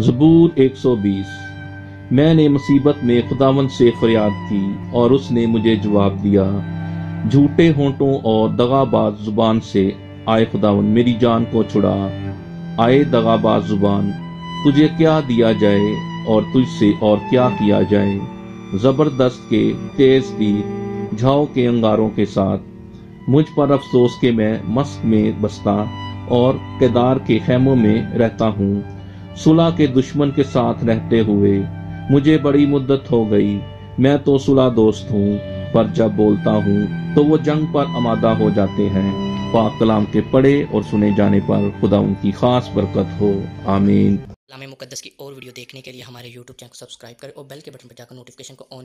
जबूर 120 मैंने मुसीबत में खुदावन से फरियाद की और उसने मुझे जवाब दिया, झूठे होंठों और दगाबाज ज़ुबान से आए खुदावन मेरी जान को छुड़ा। आए दगाबाज ज़ुबान, तुझे क्या दिया जाए और तुझसे और क्या किया जाए? ज़बरदस्त के तेज तीर, झाओ के अंगारों के साथ। मुझ पर अफसोस के मैं मस्क में बसता और केदार के खेमों में रहता हूँ। सुलह के दुश्मन के साथ रहते हुए मुझे बड़ी मुद्दत हो गई। मैं तो सुलह दोस्त हूँ, पर जब बोलता हूँ तो वो जंग पर आमादा हो जाते हैं। पाक कलाम के पढ़े और सुने जाने पर खुदा उनकी खास बरकत हो। आमीन। मुकद्दस की और वीडियो देखने के लिए हमारे यूट्यूब चैनल को सब्सक्राइब करें और बेल के बटन पर जाकर नोटिफिकेशन को ऑन